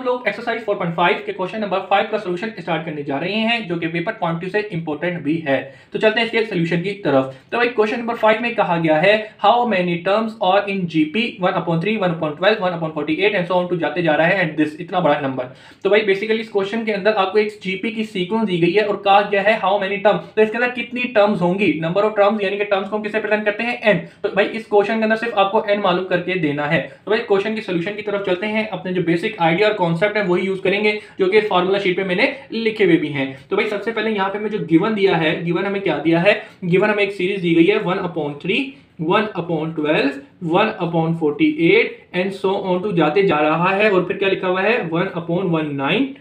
हम लोग एक्सरसाइज 4.5 के क्वेश्चन नंबर 5 का सॉल्यूशन स्टार्ट करने जा रहे हैं, जो कि पेपर पॉइंट से इंपॉर्टेंट भी है। तो चलते हैं इसके सॉल्यूशन की तरफ़। तो भाई क्वेश्चन नंबर 5 में कहा गया है how many terms are in GP 1/3 1/12 1/48 and so on to जाते जा रहा है एंड दिस इतना बड़ा नंबर तो भाई बेसिकली इस क्वेश्चन के अंदर आपको एक जीपी की सीक्वेंस दी गई है और कहा गया है हाउ मेनी टर्म तो इसके अंदर कितनी टर्म्स होंगी? नंबर ऑफ़ टर्म्स यानी कि टर्म्स को किसे प्रेजेंट करते हैं? एन तो भाई, इस क्वेश्चन के अंदर सिर्फ़ आपको एन मालूम करके देना है। तो भाई क्वेश्चन की सोल्यूशन की तरफ़ चलते हैं, अपने जो बेसिक आइडिया और कॉन्सेप्ट है, वही यूज़ करेंगे, जो कि फार्मूला शीट पे मैंने लिखे हुए भी हैं। तो भाई, सबसे पहले यहाँ पे मैं जो गिवन दिया है गिवन हमें क्या दिया है? गिवन हमें एक सीरीज़ दी गई है one upon three one upon twelve one upon forty eight and so on to जाते जा रहा है, और फिर क्या लिखा हुआ है? One upon one nine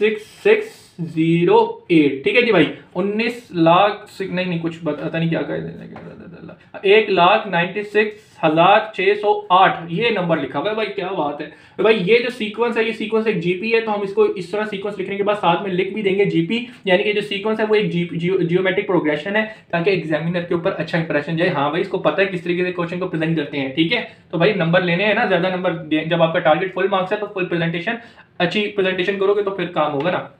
six six zero eight ठीक है जी भाई? उन्नीस लाख, नहीं नहीं, कुछ पता नहीं क्या कह एक लाख नाइन्टी सिक्स हज़ार छह सौ आठ। ये नंबर लिखा हुआ है भाई, क्या बात है। भाई, ये जो सीक्वेंस है, ये सीक्वेंस एक जीपी है तो हम इसको इस तरह सीक्वेंस लिखने के बाद साथ में लिख भी देंगे जीपी यानी कि जो सीक्वेंस है, वो एक जियोमेट्रिक प्रोग्रेशन है, ताकि एग्जामिनर के ऊपर अच्छा इंप्रेशन जाए। हाँ भाई, इसको पता है किस तरीके से क्वेश्चन को प्रेजेंट करते हैं, ठीक है? तो भाई नंबर लेने हैं ना, ज़्यादा नंबर जब आपका टारगेट फुल मार्क्स है तो फुल प्रेजेंटेशन अच्छी प्रेजेंटेशन करोगे तो फिर काम होगा ना।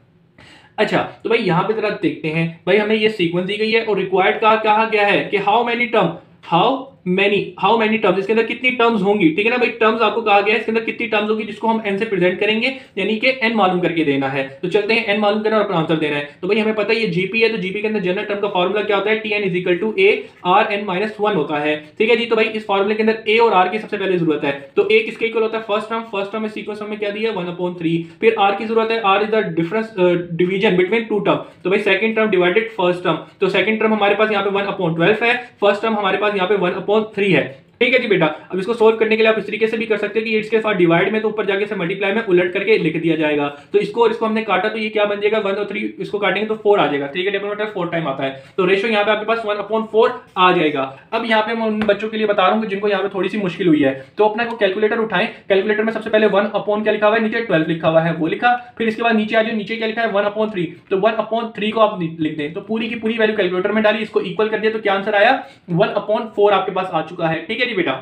अच्छा तो भाई, यहाँ पे जरा देखते हैं। भाई, हमें ये सीक्वेंस दी गई है, और रिक्वायर्ड का कहा गया है कि how many term how many how many terms इसके अंदर कितनी टर्म्स होंगी? ठीक है ना भाई? टर्म्स आपको कहा गया है, इसके अंदर कितनी टर्म्स होगी जिसको हम एन से प्रेजेंट करेंगे, यानी कि एन मालूम करके देना है। तो चलते हैं एन मालूम करना और अपना आंसर देना है। तो भाई, हमें पता है ये जीपी है तो जीपी के अंदर जनरल टर्म का फॉर्मूला क्या होता है? T N equal to A R N minus one होता है। ठीक है जी? तो भाई, इस फॉर्मूले के अंदर ए और आर की सबसे पहले ज़रूरत है। तो ए किसके इक्वल होता है? फ़र्स्ट टर्म फ़र्स्ट टर्म में सीक्वेंस में क्या दिया? वन अपॉन थ्री फिर आर की ज़रूरत है? R is the difference division between two term तो भाई second term divided first term तो सेकंड टर्म हमारे पास यहाँ पे वन अपॉन ट्वेल्व है। फ़र्स्ट टर्म हमारे पास यहाँ पे वन अपॉन थ्री है। ठीक है जी बेटा, अब इसको सोल्व करने के लिए आप इस तरीके से भी कर सकते हैं कि इसके साथ डिवाइड में तो ऊपर जाके से मल्टीप्लाई में उलट करके लिख दिया जाएगा। तो इसको और इसको हमने काटा तो ये क्या बन जाएगा? वन और थ्री इसको काटेंगे तो फोर आ जाएगा। थ्री का डेपोमीटर फोर टाइम आता है। तो रेशो यहाँ पे आपके पास वन अपॉन फोर आ जाएगा। अब यहाँ पे मैं उन बच्चों के लिए बता रहा हूँ जिनको यहाँ पे थोड़ी सी मुश्किल हुई है। तो अपना को कैलकुलेटर उठाएँ। कैलकुलेटर में सबसे पहले वन अपॉन क्या लिखा हुआ है? नीचे ट्वेल्व लिखा हुआ है। वो लिखा। फिर इसके बाद नीचे आ जाए नीचे क्या लिखा है? वन अपॉन थ्री तो वन अपॉन थ्री को आप लिख दें। तो पूरी की पूरी वैल्यू कैलकुलेटर में डाली। इसको इक्वल कर दिया। तो क्या आंसर आया? वन अपॉन फोर आपके पास आ चुका है। ठीक है जी बेटा।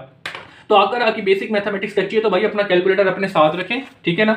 तो अगर आपकी बेसिक मैथमेटिक्स कच्ची है तो भाई अपना कैलकुलेटर अपने साथ रखें, ठीक है ना?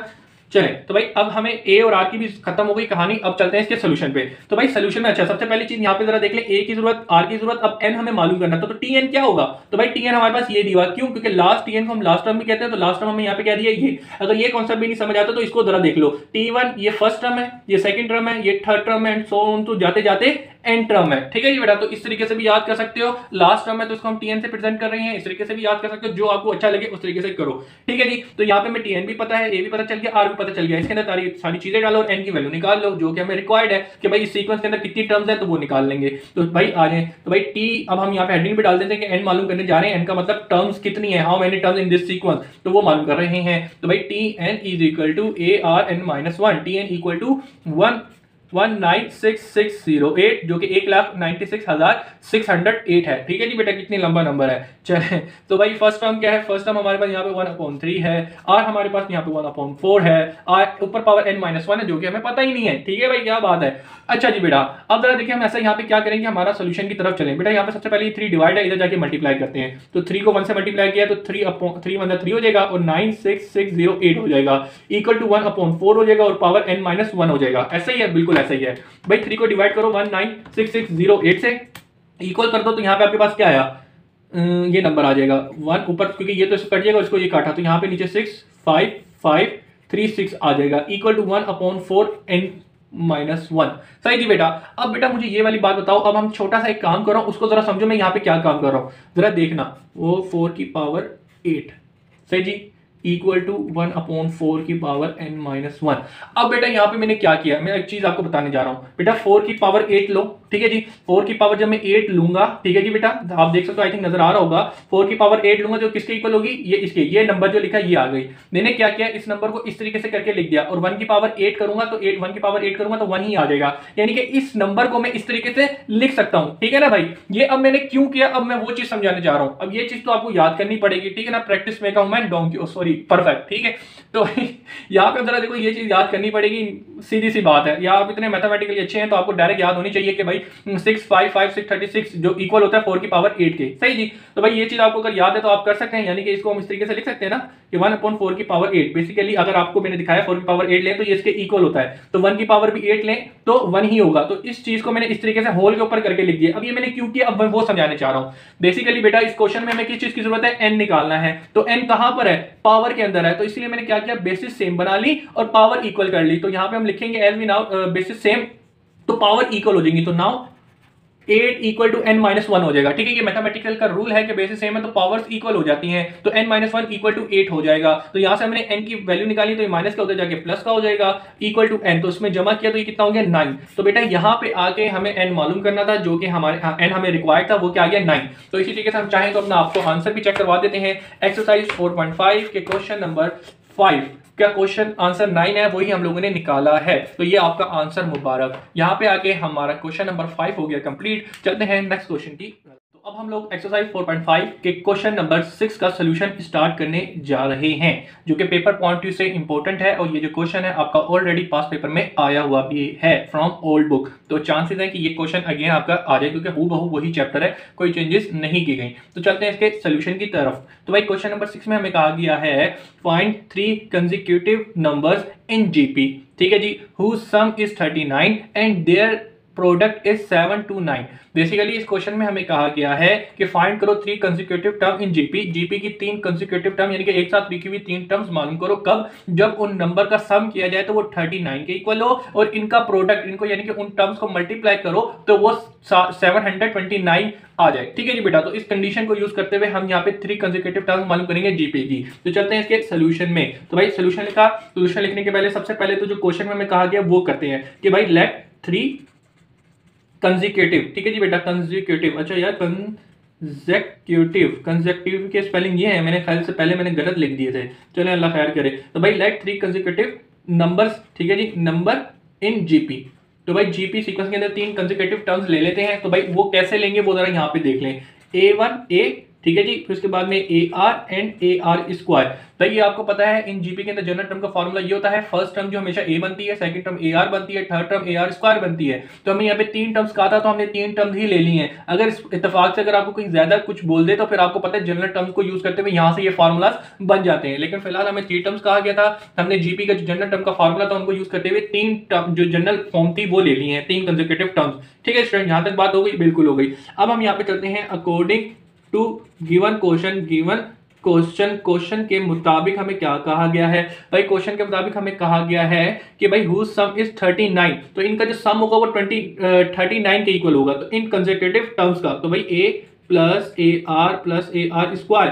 चले तो भाई अब हमें ए और आर की भी खत्म हो गई कहानी, अब चलते हैं इसके सोल्यूशन पे। तो भाई सोल्यूशन में अच्छा सबसे पहली चीज़ यहाँ पे जरा देख ले ए की ज़रूरत आर की ज़रूरत, अब एन हमें मालूम करना था तो टी एन क्या होगा? तो भाई टी एन हमारे पास ये दिया क्यों? क्योंकि लास्ट टी एन को हम लास्ट टर्म में कहते हैं तो लास्ट टर्म हमें यहाँ पे क्या दिया? ये। अगर ये कॉन्सेप्ट भी नहीं समझ आता तो इसको जरा देख लो। टी वन ये फ़र्स्ट टर्म है, ये सेकंड टर्म है, ये थर्ड टर्म है एंड सो ऑन तो जाते जाते एन टर्म है। ठीक है जी बेटा तो इस तरीके से भी याद कर सकते हो। लास्ट टर्म है तो इसको हम टीएन से प्रेजेंट कर रहे हैं, इस तरीके से भी याद कर सकते हो, जो आपको अच्छा लगे, उस तरीके से करो। ठीक है जी तो यहाँ पे मैं टीएन भी पता है ए भी पता चल गया आर भी पता चल गया, इसके अंदर सारी चीज़ें डालो और एन की वैल्यू निकाल लो, जो कि हमें रिक्वायर्ड है कि भाई इस सीक्वेंस के अंदर कितनी टर्म्स है तो वो निकाल लेंगे। तो भाई आ जाए तो भाई टी अब हम यहाँ पे हेडिंग भी डाल देते हैं कि एन मालूम करने जा रहे हैं एन का मतलब टर्म्स कितनी है how many terms in this sequence तो वो मालूम कर रहे हैं। तो भाई T N is equal to A R N minus one T N equal to one one nine six six zero eight जो कि एक लाख नाइन्टी सिक्स हज़ार सिक्स हंड्रेड एट है। ठीक है जी बेटा, कितनी लंबा नंबर है। चले तो भाई फ़र्स्ट टर्म क्या है? फ़र्स्ट टर्म हमारे पास यहाँ पे वन अपॉन थ्री है। आर हमारे पास यहाँ पे वन अपॉन फोर है। आर ऊपर पावर एन माइनस वन है, जो कि हमें पता ही नहीं है। ठीक है भाई, क्या बात है? अच्छा जी बेटा, अब जरा देखिए हम ऐसा यहाँ पे क्या करेंगे, हमारा सोल्यूशन की तरफ़ चलें। बेटा यहाँ पे सबसे पहले थ्री डिवाइड है, इधर जाके मल्टीप्लाई करते हैं। तो थ्री को वन से मल्टीप्लाई किया तो three upon three one three हो जाएगा और nine six six zero eight हो जाएगा। Equal to one upon four हो जाएगा और पावर एन माइनस वन हो जाएगा। ऐसा ही है, बिल्कुल ही है। भाई थ्री को डिवाइड करो one nine six six zero eight से इक्वल कर दो तो यहाँ पे आपके पास क्या आया? ये नंबर आ जाएगा। वन ऊपर, क्योंकि ये तो कट जाएगा, उसको ये काटा तो यहाँ पे नीचे six five five three six आ जाएगा। Equal to one upon four N minus one सही जी बेटा, अब बेटा मुझे ये वाली बात बताओ, अब हम छोटा सा एक काम कर रहा हूँ, उसको जरा समझो मैं यहाँ पे क्या काम कर रहा हूँ। जरा देखना, वो फोर की पावर एट सही जी? Equal to one upon four की पावर एन माइनस वन अब बेटा यहाँ पे मैंने क्या किया? मैं एक चीज़ आपको बताने जा रहा हूँ। बेटा फोर की पावर एट लो। ठीक है जी फोर की पावर जब मैं एट लूँगा, ठीक है जी बेटा? आप देख सकते हो आई थिंक नज़र आ रहा होगा। फोर की पावर एट लूँगा जो किसके इक्वल होगी? ये इसके। ये नंबर जो लिखा ये आ गई। मैंने क्या किया? इस नंबर को इस तरीके से करके लिख दिया। और वन की पावर एट करूँगा तो एट वन की पावर एट करूँगा तो वन ही आ जाएगा। यानी कि इस नंबर को मैं इस तरीके से लिख सकता हूँ। ठीक है ना भाई? ये अब मैंने क्यों किया? अब मैं वो चीज़ समझाने जा रहा हूँ। अब ये चीज़ तो आपको याद करनी पड़ेगी, ठीक है ना? प्रैक्टिस में कहूँ मैं डोंकी सॉरी परफेक्ट ठीक है? तो यहाँ पे जरा देखो, ये चीज़ याद करनी पड़ेगी। सीधी सी बात है। या आप इतने मैथमेटिकली अच्छे हैं तो आपको डायरेक्ट याद होनी चाहिए कि भाई six five five six thirty six जो इक्वल होता है फोर की पावर एट के। सही जी? तो भाई ये चीज़ आपको अगर याद है तो आप कर सकते हैं, यानी कि इसको हम इस तरीके से लिख सकते हैं ना कि वन अपॉन फोर की पावर एट बेसिकली अगर आपको मैंने दिखाया फोर की पावर एट लें तो ये इसके इक्वल होता है। तो वन की पावर भी एट लें तो वन ही होगा। तो इस चीज़ को मैंने इस तरीके से होल के ऊपर करके लिख दिया। अब ये मैंने क्यों किया? अब मैं वो समझाने चाह रहा हूँ। बेसिकली बेटा, इस क्वेश्चन में हमें किस चीज़ की ज़रूरत है? एन निकालना है। तो एन कहाँ पर है? पावर के अंदर है। तो इसलिए मैंने क्या किया? बेसिस सेम बना ली और पावर इक्वल कर ली। तो यहाँ पे हम लिखेंगे as we know basis same तो पावर इक्वल हो जाएगी। तो now eight equal to N minus one हो जाएगा। ठीक है ये मैथमेटिकल का रूल है कि बेसिस सेम है तो पावर्स इक्वल हो जाती हैं। तो N minus one equal to eight हो जाएगा। तो यहाँ से हमने एन की वैल्यू निकाली तो ये माइनस का होता जाके प्लस का हो जाएगा। इक्वल टू एन तो उसमें जमा किया तो ये कितना हो गया? नाइन तो बेटा यहाँ पे आके हमें एन मालूम करना था जो कि हमारे एन हाँ, हमें रिक्वायर्ड था वो क्या आ गया? नाइन तो इसी तरीके से हम चाहें तो अपना आपको आंसर भी चेक करवा देते हैं। एक्सरसाइज फोर के क्वेश्चन नंबर फाइव क्या क्वेश्चन आंसर नाइन है? वही हम लोगों ने निकाला है। तो ये आपका आंसर मुबारक। यहाँ पे आके हमारा क्वेश्चन नंबर फाइव हो गया कंप्लीट चलते हैं नेक्स्ट क्वेश्चन की। अब हम लोग एक्सरसाइज 4.5 के क्वेश्चन नंबर सिक्स का सोल्यूशन स्टार्ट करने जा रहे हैं, जो कि पेपर पॉइंट व्यू से इंपॉर्टेंट है और ये जो क्वेश्चन है आपका ऑलरेडी पास पेपर में आया हुआ भी है फ्रॉम ओल्ड बुक तो चांसेस है कि ये क्वेश्चन अगेन आपका आ जाए, क्योंकि हु बहु वही चैप्टर है, कोई चेंजेस नहीं की गई। तो चलते हैं इसके सोल्यूशन की तरफ़। तो भाई क्वेश्चन नंबर सिक्स में हमें कहा गया है find three consecutive numbers in GP ठीक है जी? Who sum is thirty and their product is seven two nine. Basically इस क्वेश्चन में हमें कहा गया है कि फाइंड करो three consecutive term in GP GP की तीन कंसिक्यूटिव टर्म यानी कि एक साथ लिखी हुई तीन टर्म्स मालूम करो कब? जब उन नंबर का सम किया जाए तो वो थर्टी नाइन के इक्वल हो, और इनका प्रोडक्ट इनको यानी कि उन टर्म्स को मल्टीप्लाई करो तो वो सेवन हंड्रेड ट्वेंटी नाइन आ जाए। ठीक है जी बेटा तो इस कंडीशन को यूज़ करते हुए हम यहाँ पे थ्री कंसिक्यूटिव टर्म मालूम करेंगे जीपी की। तो चलते हैं इसके सोल्यूशन में। तो भाई सोल्यूशन लिखा सोल्यूशन लिखने के पहले, सबसे पहले तो जो क्वेश्चन में हमें कहा गया वो करते हैं कि भाई लेट थ्री कंजिक्यूटिव ठीक है जी बेटा कंजिक्यूटिव अच्छा यार कंजेक्यूटिव कंजेक्टिव के स्पेलिंग ये है, मैंने ख्याल से पहले मैंने गलत लिख दिए थे। चले, अल्लाह खैर करे। तो भाई लेट थ्री कंजिक्यूटिव नंबर ठीक है जी नंबर इन जीपी तो भाई जीपी सीक्वेंस के अंदर तीन कंजिक्यूटिव टर्म्स ले लेते हैं तो भाई वो कैसे लेंगे वो जरा यहाँ पे देख लें। ए वन ए ठीक है जी? फिर उसके बाद में A R and A R square तो ये आपको पता है, इन जीपी के अंदर जनरल टर्म का फॉर्मूला ये होता है फ़र्स्ट टर्म जो हमेशा ए बनती है सेकंड टर्म ए आर बनती है third term A R square बनती है. तो हमें यहाँ पे तीन टर्म्स कहा था तो हमने तीन टर्म्स ही ले ली हैं. अगर इतफाक से अगर आपको कोई ज़्यादा कुछ बोल दे तो फिर आपको पता है जनरल टर्म्स को यूज़ करते हुए यहाँ से ये फॉर्मूला बन जाते हैं. लेकिन फ़िलहाल हमें थ्री टर्म्स कहा गया था. हमने जीपी का जो जनरल टर्म का फॉर्मूला था, उनको यूज़ करते हुए तीन टर्म जो जनरल फॉर्म थी, वो ले ली है, तीन कंजिक्यूटिव टर्म्स ठीक है स्टूडेंट यहाँ तक बात हो गई, बिल्कुल हो गई. अब हम यहाँ पे चलते हैं according to given question given question question के मुताबिक हमें क्या कहा गया है? भाई क्वेश्चन के मुताबिक हमें कहा गया है कि भाई हु सम इज़ 39 तो इनका जो सम होगा वो 20 थर्टी नाइन के इक्वल होगा। तो इन कंजेक्टिव टर्म्स का तो भाई a plus a r plus a r square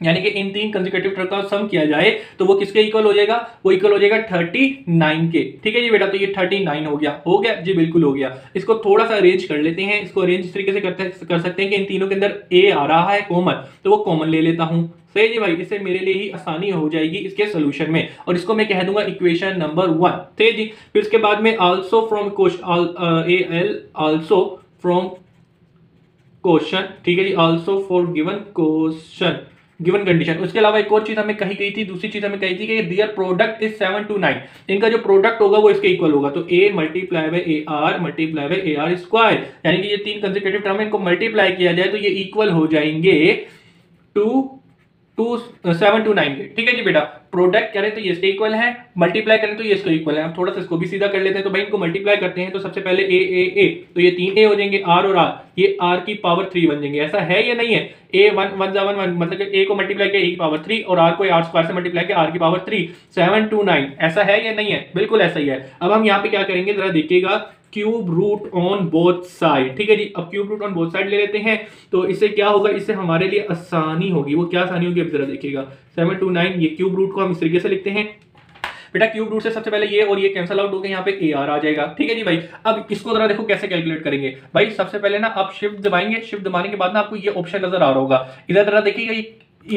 यानी कि इन तीन कंजिकेटिव टर्म का सम किया जाए तो वो किसके इक्वल हो जाएगा? वो इक्वल हो जाएगा थर्टी नाइन के। ठीक है जी बेटा? तो ये थर्टी नाइन हो गया। हो गया? जी बिल्कुल हो गया। इसको थोड़ा सा अरेंज कर लेते हैं। इसको अरेंज इस तरीके से करते कर सकते हैं कि इन तीनों के अंदर ए आ रहा है कॉमन तो वो कॉमन ले लेता हूँ। सही जी भाई? इससे मेरे लिए ही आसानी हो जाएगी इसके सोल्यूशन में। और इसको मैं कह दूँगा इक्वेशन नंबर वन सही जी? फिर उसके बाद में also from a l also from question ठीक है जी? Also for given question given condition उसके अलावा एक और चीज़ हमें कही गई थी, दूसरी चीज़ हमें कही थी कि their product is seven two nine इनका जो प्रोडक्ट होगा वो इसके इक्वल होगा। तो a multiply by a r multiply by a r square यानी कि ये तीन कंसेक्यूटिव टर्म इनको मल्टीप्लाई किया जाए तो ये इक्वल हो जाएँगे to to seven two nine के। ठीक है जी बेटा? प्रोडक्ट करें तो ये इसके इक्वल है मल्टीप्लाई करें तो ये इसको इक्वल है। हम थोड़ा सा इसको भी सीधा कर लेते हैं तो भाई इनको मल्टीप्लाई करते हैं तो सबसे पहले ए ए ए तो ये तीन ए हो जाएँगे आर और आर ये आर की पावर थ्री बन जाएँगे। ऐसा है या नहीं है? ए वन वन जा वन वन मतलब ए को मल्टीप्लाई किया ए की पावर थ्री और आर को आर स्क्वायर से मल्टीप्लाई किया आर की power three seven two nine ऐसा है या नहीं है? बिल्कुल ऐसा ही है। अब हम यहाँ पे क्या करेंगे, जरा देखिएगा। Cube root on both side ठीक है जी? अब cube root on both side ले लेते हैं। तो इससे क्या होगा? इससे हमारे लिए आसानी होगी। वो क्या आसानी होगी? अब जरा देखिएगा। सेवन टू नाइन ये क्यूब रूट को हम इस तरीके से लिखते हैं। बेटा क्यूब रूट से सबसे पहले ये और ये कैंसिल आउट होकर यहाँ पे ए आर आ जाएगा। ठीक है जी भाई? अब इसको जरा देखो कैसे कैलकुलेट करेंगे। भाई, सबसे पहले ना आप शिफ्ट दबाएँगे। शिफ्ट दबाने के बाद ना आपको ये ऑप्शन नज़र आ रहा होगा। इधर जरा देखिएगा ये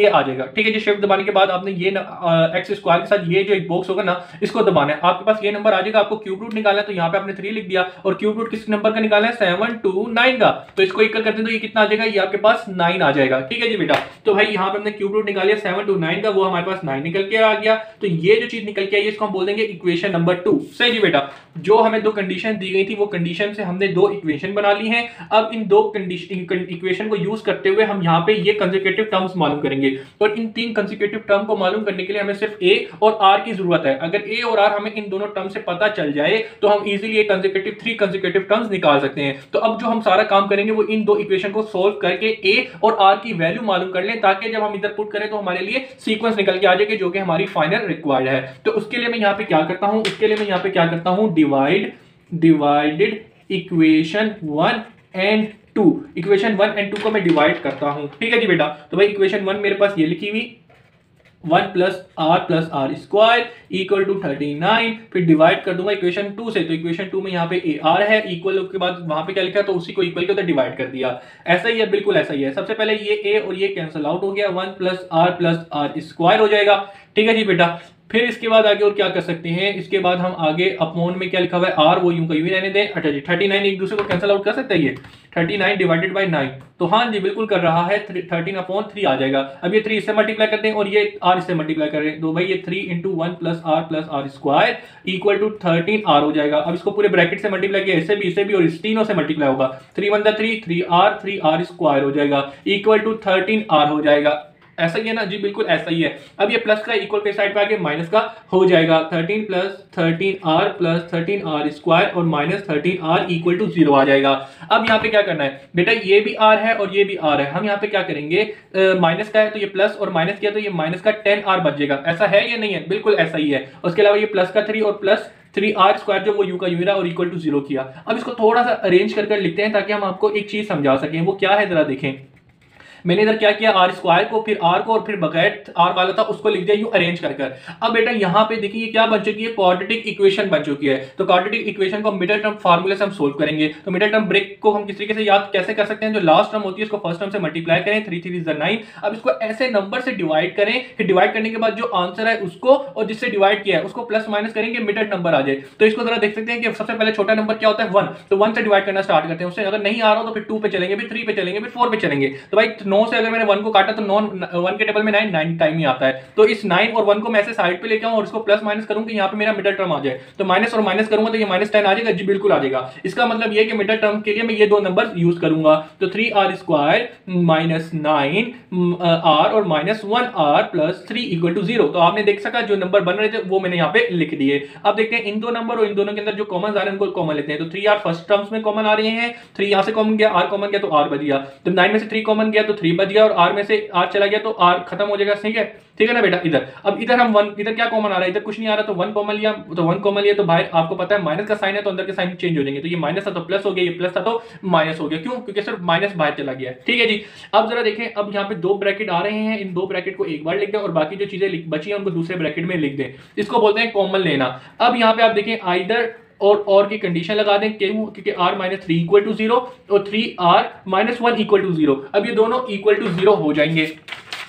आ जाएगा। ठीक है जी शिफ्ट दबाने के बाद आपने ये एक्स स्क्वायर के साथ ये जो एक बॉक्स होगा ना, इसको दबाना है। आपके पास ये नंबर आ जाएगा, आपको क्यूब रूट निकालना है तो यहाँ पे आपने थ्री लिख दिया और क्यूब रूट किस नंबर का निकालना है? सेवन टू नाइन का। तो इसको इक्वल करते हैं तो ये कितना आ जाएगा? ये आपके पास नाइन आ जाएगा। ठीक है जी बेटा? तो भाई यहाँ पे हमने क्यूब रूट निकालिया सेवन टू नाइन का, वो हमारे पास नाइन निकल के आ गया। तो ये जो चीज़ निकल के आई इसको हम बोल देंगे इक्वेशन नंबर टू सही जी बेटा? जो हमें दो कंडीशन दी गई थी, वो कंडीशन से हमने दो इक्वेशन बना ली है। अब इन दो इक्वेशन को यूज़ करते हुए हम यहाँ पे ये कंजिक्यूटिव टर्म्स मालूम करेंगे। और इन तीन कंजिक्यूटिव टर्म को मालूम करने के लिए हमें सिर्फ़ ए और आर की ज़रूरत है। अगर ए और आर हमें इन दोनों टर्म से पता चल जाए तो हम इजीली ये कंजिक्यूटिव थ्री कंजिक्यूटिव टर्म्स निकाल सकते हैं। तो अब जो हम सारा काम करेंगे, वो इन दो इक्वेशन को सोल्व करके ए और आर की वैल्यू मालूम कर लें, ताकि जब हम इधर पुट करें तो हमारे लिए सीक्वेंस निकल के आ जाए जो कि हमारी फाइनल रिक्वायर्ड है। तो उसके लिए मैं यहाँ पे क्या करता हूँ? उसके लिए मैं यहाँ पे क्या करता हूँ? Divide divided equation one and two equation one and two को मैं डिवाइड करता हूँ। ठीक है जी बेटा? तो भाई इक्वेशन वन मेरे पास ये लिखी हुई one plus r plus r square equal to thirty nine फिर डिवाइड कर दूँगा इक्वेशन टू से। तो इक्वेशन टू में यहाँ पे ए आर है इक्वल के बाद वहाँ पे क्या लिखा तो उसी को इक्वल के उधर डिवाइड कर दिया। ऐसा ही है, बिल्कुल ऐसा ही है। सबसे पहले ये ए और ये कैंसिल आउट हो गया। One plus r plus r square हो जाएगा। ठीक है जी बेटा? फिर इसके बाद आगे और क्या कर सकते हैं? इसके बाद हम आगे अपमोन में क्या लिखा हुआ है? आर वो यूँ का यूँ रहने दें। अच्छा जी थर्टी नाइन एक दूसरे को कैंसिल आउट कर सकते हैं ये? Thirty nine divided by nine तो हाँ जी, बिल्कुल कर रहा है। थर्टीन अपॉन थ्री आ जाएगा। अब ये थ्री इससे मल्टीप्लाई करते हैं और ये आर इससे मल्टीप्लाई कर रहे हैं। तो भाई ये three into one plus r plus r square equal to thirteen r हो जाएगा। अब इसको पूरे ब्रैकेट से मल्टीप्लाई किया, इससे भी इससे भी और इस तीनों से मल्टीप्लाई होगा। Three one the three three r three r square हो जाएगा। इक्वल टू थर्टीन आर हो जाएगा। ऐसा ही है ना? जी, बिल्कुल ऐसा ही है। अब ये प्लस का इक्वल के साइड पे आके माइनस का हो जाएगा। Thirteen plus thirteen r plus thirteen r square और minus thirteen r equal to zero आ जाएगा। अब यहाँ पे क्या करना है? बेटा, ये भी आर है और ये भी आर है। हम यहाँ पे क्या करेंगे? माइनस का है तो ये प्लस और माइनस किया तो ये माइनस का टेन आर बचेगा ऐसा है या नहीं है? बिल्कुल ऐसा ही है। उसके अलावा ये प्लस का थ्री और प्लस थ्री आर स्क्वायर जो वो यू का यू रहा और इक्वल टू ज़ीरो किया। अब इसको थोड़ा सा अरेंज कर कर लिखते हैं ताकि हम आपको एक चीज़ समझा सकें। वो क्या है? जरा देखें। मैंने इधर क्या किया? आर स्क्वायर को, फिर आर को और फिर बगैर आर वाला था, उसको लिख दिया यू अरेंज कर कर। अब बेटा यहाँ पे देखिए क्या बन चुकी है? क्वाड्रेटिक इक्वेशन बन चुकी है। तो क्वाड्रेटिक इक्वेशन को मिडिल टर्म फार्मूले से हम सोल्व करेंगे। तो मिडिल टर्म ब्रेक को हम किस तरीके से याद कैसे कर सकते हैं? जो लास्ट टर्म होती है, उसको फ़र्स्ट टर्म से मल्टीप्लाई करें। थ्री थ्री नाइन अब इसको ऐसे नंबर से डिवाइड करें फिर डिवाइड करने के बाद जो आंसर है उसको और जिससे डिवाइड किया है, उसको प्लस माइनस करेंगे मिडिल नंबर आ जाए। तो इसको जरा देख सकते हैं कि सबसे पहले छोटा नंबर क्या होता है? वन तो वन से डिवाइड करना स्टार्ट करते हैं। उससे अगर नहीं आ रहा तो फिर टू पे चलेंगे, फिर थ्री पे चलेंगे, फिर फोर पे चलेंगे। तो भाई नौ से अगर मैंने वन को काटा तो नॉन वन के टेबल में नाइन नाइन टाइम ही आता है। तो इस नाइन और वन को मैं ऐसे साइड पे लेके आऊँ और इसको प्लस माइनस करूँ कि यहाँ पे मेरा मिडल टर्म आ जाए। तो माइनस और माइनस करूँगा तो ये माइनस टेन आ जाएगा, जी, बिल्कुल आ जाएगा। इसका मतलब ये कि मिडल टर्म के लिए मैं ये दो नंबर यूज़ करूँगा। तो three r square minus nine r और minus one r plus three equal to zero तो आपने देख सका जो नंबर बन रहे थे, वो मैंने यहाँ पे लिख दिए। अब देखते हैं इन दो नंबर और इन दोनों के अंदर जो कॉमन आ रहे हैं, उनको कॉमन लेते हैं। तो थ्री आर फ़र्स्ट टर्म्स में कॉमन आ रहे हैं थ्री यहाँ से कॉमन गया आर कॉमन गया तो आर बच गया। तो नाइन में से थ्री कॉमन गया तो थ्री बच गया और आर में से आर चला गया तो आर खत्म हो जाएगा ठीक है? ठीक है ना बेटा? इधर। अब इधर हम वन इधर क्या कॉमन आ रहा है? इधर कुछ नहीं आ रहा तो वन कॉमन लिया तो वन कॉमन लिया तो बाहर आपको पता है माइनस का साइन है तो अंदर के साइन चेंज हो जाएँगे। तो ये माइनस था तो प्लस हो गया, ये प्लस था तो माइनस हो गया। क्यों? क्योंकि सिर्फ़ माइनस बाहर चला गया ठीक है जी? अब जरा देखें, अब यहाँ पे दो ब्रैकेट आ रहे हैं। इन दो ब्रैकेट को एक बार लिख दें और बाकी जो चीज़ें बची है, उनको दूसरे ब्रैकेट में लिख दें। इसको बोलते हैं कॉमन लेना। अब यहाँ पे आप देखें आइदर और और की कंडीशन लगा दें क्यों क्योंकि r minus three equal to zero और three r minus one equal to zero अब ये दोनों इक्वल टू ज़ीरो हो जाएँगे।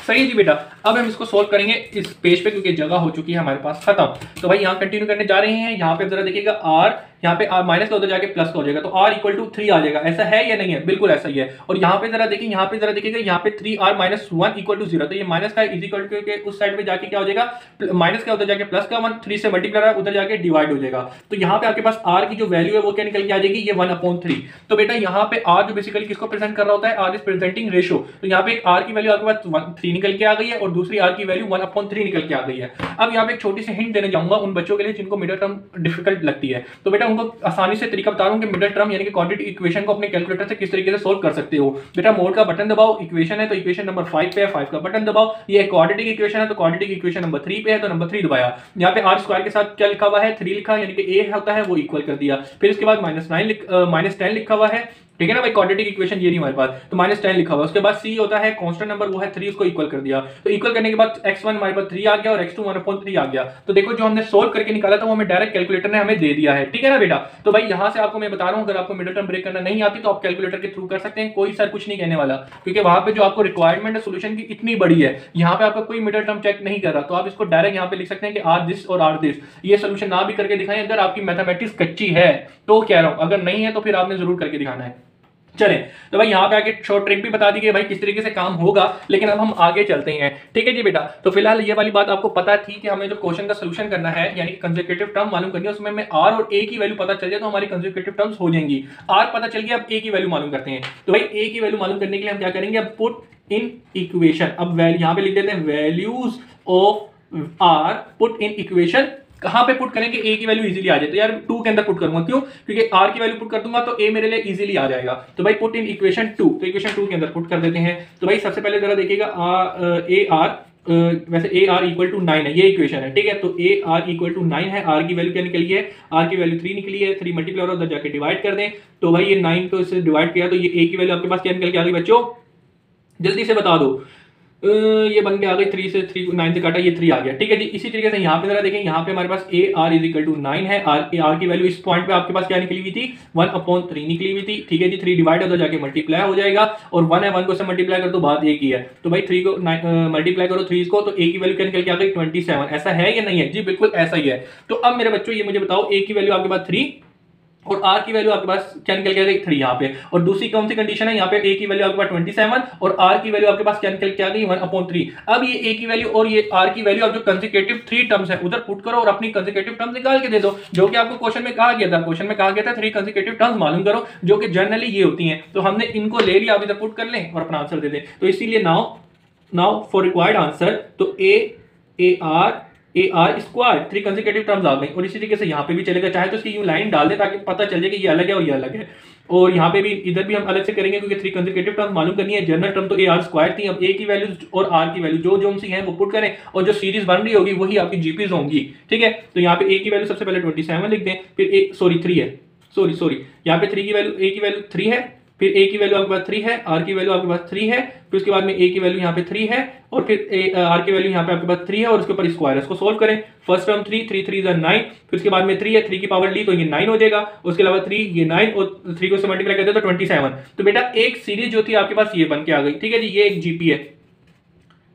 सही जी बेटा? अब हम इसको सोल्व करेंगे इस पेज पे, क्योंकि जगह हो चुकी है हमारे पास खत्म। तो भाई, यहाँ कंटिन्यू करने जा रहे हैं। यहाँ पे जरा देखिएगा आर यहाँ पे माइनस का उधर जाके प्लस का हो जाएगा तो आर इक्वल टू थ्री आ जाएगा। ऐसा है या नहीं है? बिल्कुल ऐसा ही है। और यहाँ पे जरा देखिए, यहाँ पे जरा देखिएगा यहाँ पे three r minus one equal to zero minus का इज़ इक्वल टू उस साइड में जाके क्या हो जाएगा? माइनस का उधर जाके प्लस का वन थ्री से मल्टीप्लाई उधर जाके डिवाइड हो जाएगा। तो यहाँ पे आपके पास आर की जो वैल्यू है, वो क्या निकल के आ जाएगी? ये वन अपॉन थ्री तो बेटा, यहाँ पे आर जो बेसिकली किसको प्रेजेंट कर रहा होता है? आर इज़ प्रेजेंटिंग रेशो तो यहाँ पे आर की वैल्यू आपके पास थ्री निकल के आ गई है, और दूसरी आर की वैल्यू वन अपॉन थ्री निकल के आ गई है। अब यहाँ पे एक छोटी सी हिंट देने जाऊँगा उन बच्चों के लिए जिनको मिडिल टर्म डिफ़िकल्ट लगती है। तो बेटा उनको आसानी से तरीका बता रहा हूँ कि मिडिल टर्म यानी कि क्वांटिटी इक्वेशन को अपने कैलकुलेटर से किस तरीके से सोल्व कर सकते हो। बेटा मोड का बटन दबाओ इक्वेशन है तो इक्वेशन नंबर फाइव पे है फाइव का बटन दबाओ। ये क्वाड्रेटिक इक्वेशन है तो क्वाड्रेटिक इक्वेशन नंबर थ्री पे है तो नंबर थ्री दबाया। यहाँ पे आर स्क्वायर के साथ क्या लिखा हुआ है? थ्री लिखा, यानी कि ए होता है, वो इक्वल कर दिया। फिर इसके बाद माइनस नाइन माइनस टेन लिखा हुआ है। ठीक है ना? भाई क्वाड्रेटिक इक्वेशन ये नहीं हमारे पास। तो माइनस टेन लिखा हुआ उसके बाद सी होता है कॉन्स्टेंट नंबर वो है थ्री उसको इक्वल कर दिया। तो इक्वल करने के बाद एक्स वन हमारे पास थ्री आ गया और x to one upon three आ गया। तो देखो, जो हमने सोल्व करके निकाला था, वो हमें डायरेक्ट कैलकुलेटर ने हमें दे दिया है। ठीक है ना बेटा? तो भाई, यहाँ से आपको मैं बता रहा हूँ, अगर आपको मिडिल टर्म ब्रेक करना नहीं आती तो आप कैलकुलेटर के थ्रू कर सकते हैं। कोई सर कुछ नहीं कहने वाला। क्योंकि वहाँ पे जो आपको रिक्वायरमेंट है सोल्यूशन की इतनी बड़ी है। यहाँ पे आपका कोई मिडिल टर्म चेक नहीं कर रहा। तो आप इसको डायरेक्ट यहाँ पे लिख सकते हैं कि आर दिस और आर दिस ये सोल्यूशन ना भी करके दिखाएँ। अगर आपकी मैथमेटिक्स कच्ची है तो कह रहा? हूँ अगर नहीं है तो फिर आपने ज़रूर करके दिखाना है। चले। तो भाई यहाँ पे आके शॉर्ट ट्रिक भी बता दी कि भाई किस तरीके से काम होगा, लेकिन अब हम आगे चलते हैं। ठीक है जी बेटा? तो फ़िलहाल ये वाली बात आपको पता थी कि हमें जो क्वेश्चन का सोल्यूशन करना है, यानी कंजर्वेटिव टर्म मालूम करनी है, उसमें हमें आर और ए की वैल्यू पता चल जाए तो हमारी कंजर्वेटिव टर्म्स हो जाएँगी। आर पता चल गया, अब ए की वैल्यू मालूम करते हैं। तो भाई ए की वैल्यू मालूम करने के लिए हम क्या करेंगे? अब पुट इन इक्वेशन अब यहाँ पे लिख देते हैं values of r put in equation कहाँ पे पुट करेंगे? ए की वैल्यू इजीली आ जाए। तो यार टू के अंदर पुट करूँगा। क्यों? क्योंकि आर की वैल्यू पुट कर दूँगा तो ए मेरे लिए इजीली आ जाएगा। तो भाई पुट इन इक्वेशन टू तो इक्वेशन टू के अंदर पुट कर देते हैं। तो भाई सबसे पहले जरा देखिएगा ए आर Uh, वैसे a r equal to nine है। ये इक्वेशन है ठीक है? तो a r equal to nine है। आर की वैल्यू क्या निकली है? आर की वैल्यू थ्री निकली है। थ्री मल्टीप्लाई और उधर जाके डिवाइड कर दें। तो भाई ये नाइन को इससे डिवाइड किया तो ये ए की वैल्यू आपके पास क्या निकल के आ गई बच्चों? जल्दी से बता दो। ये बन के आ गई थ्री से थ्री नाइन से काटा, ये थ्री आ गया। ठीक है जी, इसी तरीके से यहाँ पे जरा देखें, यहाँ पे हमारे पास a r is equal to nine है। आर ए आर की वैल्यू इस पॉइंट पे आपके पास क्या निकली हुई थी? वन अपॉन थ्री निकली हुई थी। ठीक है जी थ्री डिवाइड हो जाके मल्टीप्लाई हो जाएगा और वन है वन को से मल्टीप्लाई कर तो बात एक ही है। तो भाई थ्री को मल्टीप्लाई करो थ्री को तो ए की वैल्यू क्या निकल के आ गई? ट्वेंटी ऐसा है या नहीं है? जी, बिल्कुल ऐसा ही है। तो अब मेरे बच्चों, ये मुझे बताओ ए की वैल्यू आपके पास थ्री और आर की वैल्यू आपके पास क्या निकल के आ गई थ्री यहाँ पे। और दूसरी कौन सी कंडीशन है? यहाँ पे ए की वैल्यू आपके पास ट्वेंटी सेवन और आर की वैल्यू आपके पास क्या निकल के आ गई? वन अपॉन थ्री अब ये ए की वैल्यू और ये आर की वैल्यू आप जो कंसिकेटिव थ्री टर्म्स है, उधर पुट करो और अपनी कंसिकेटिव टर्म्स निकाल के दे दो, जो कि आपको क्वेश्चन में कहा गया था। क्वेश्चन में कहा गया था थ्री कंसिकेटिव टर्म्स मालूम करो, जो कि जनरली ये होती है। तो हमने इनको ले लिया, आप इधर पुट कर लें और अपना आंसर दे दें। तो इसीलिए now now for required answer तो a a r a r square three consecutive terms आ गई। और इसी तरीके से यहाँ पे भी चलेगा। चाहे तो इसकी यूँ लाइन डाल दे ताकि पता चल जाए कि ये अलग है और ये अलग है। और यहाँ पे भी इधर भी हम अलग से करेंगे क्योंकि थ्री कंसिकेटिव टर्म मालूम करनी है। जनरल टर्म तो ए आर स्क्वायर थी। अब ए की वैल्यू और आर की वैल्यू जो जो सी है वो पुट करें और जो सीरीज़ बन रही होगी वही आपकी जीपीज होंगी। ठीक है? तो यहाँ पे ए की वैल्यू सबसे पहले ट्वेंटी सेवन लिख दें, फिर ए सॉरी थ्री है। सॉरी सॉरी यहाँ पे थ्री की वैल्यू ए की वैल्यू थ्री है। फिर ए की वैल्यू आपके पास थ्री है आर की वैल्यू आपके पास थ्री है, फिर उसके बाद में ए की वैल्यू यहाँ पे थ्री है, और फिर आर की वैल्यू यहाँ पे आपके पास थ्री है, और उसके ऊपर स्क्वायर है। इसको सोल्व करें। First term three three three जन नाइन फिर उसके बाद में थ्री है थ्री की पावर ली तो ये नाइन हो जाएगा। उसके अलावा थ्री ये नाइन और थ्री को मल्टीप्लाई करते तो ट्वेंटी सेवन तो बेटा एक सीरीज़ जो थी आपके पास ये बन के आ गई। ठीक है जी, ये एक जीपी है।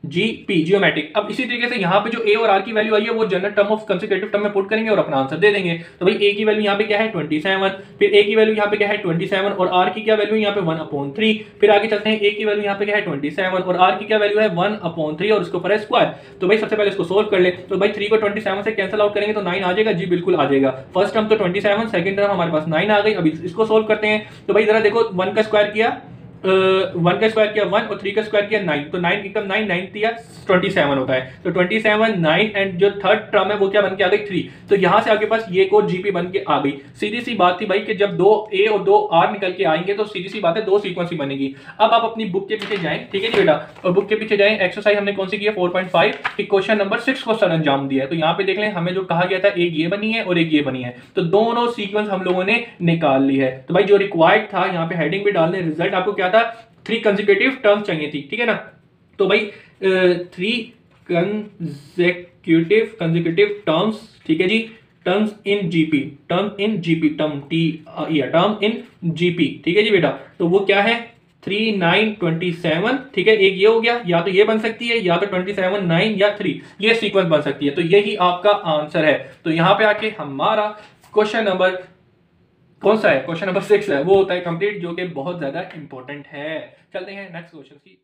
जीपी जियोमेट्रिक अब इसी तरीके से यहाँ पे जो ए और आर की वैल्यू आई है, वो general term of consecutive term में पुट करेंगे और अपना आंसर दे देंगे। तो भाई ए की वैल्यू यहाँ पे क्या है? 27 फिर ए की वैल्यू यहाँ पे क्या है? 27 और आर की क्या वैल्यू यहाँ पे 1 अपॉन थ्री फिर आगे चलते हैं। ए की वैल्यू यहाँ पे क्या है? 27 और आर की क्या वैल्यू है? 1 अपॉन थ्री और उसके ऊपर है स्क्वायर तो भाई सबसे पहले इसको सोल्व कर ले। तो भाई थ्री को ट्वेंटी से कैंसिल आउट करेंगे तो नाइन आ जाएगा। जी, बिल्कुल आ जाएगा। फ़र्स्ट टर्म तो ट्वेंटी सेवन सेकंड टर्म हमारे पास नाइन आ गई। अभी इसको सोल्व करते हैं। तो भाई जरा देखो वन का स्क्वायर किया। वन का स्क्वायर किया वन और थ्री का स्क्वायर किया नाइन तो नाइन एकदम नाइन नाइन दिया ट्वेंटी सेवन होता है. तो ट्वेंटी सेवन नाइन एंड जो थर्ड टर्म है, वो क्या बन के आ गई थ्री तो यहाँ से आपके पास ये कोड जीपी बन के आ गई. सीधी सी बात थी भाई कि जब दो ए और दो आर निकल के आएँगे तो सीधी सी बात है दो सीक्वेंस ही बनेगी. अब आप अपनी बुक के पीछे जाएँ. ठीक है जी बेटा? और बुक के पीछे जाएँ. एक्सरसाइज हमने कौन सी की four point five question number six को सर अंजाम दिया है. तो यहाँ पे देख लें, हमें जो कहा गया था, एक ये बनी है और एक ये बनी है. तो दोनों सीक्वेंस हम लोगों ने निकाल ली है. तो भाई जो रिक्वायर्ड था, यहाँ पे हेडिंग भी डालने रिज़ल्ट आपको क्या था थ्री कंजिक्यूटिव टर्म्स चाहिए थी, ठीक है ना? तो भाई थ्री कंजिक्यूटिव कंजिक्यूटिव टर्म्स ठीक है जी? Terms in GP term in GP term T या टर्म इन जीपी ठीक है जी बेटा? तो वो क्या है? थ्री नाइन ट्वेंटी सेवन ठीक है? एक ये हो गया, या तो ये बन सकती है, या तो ट्वेंटी सेवन नाइन या थ्री ये सीक्वेंस बन सकती है। तो यही आपका आंसर है। तो यहाँ पे आके हमारा क्वेश्चन नंबर कौन सा है? क्वेश्चन नंबर सिक्स है। वो होता है कंप्लीट जो कि बहुत ज़्यादा इंपॉर्टेंट है। चलते हैं नेक्स्ट क्वेश्चन की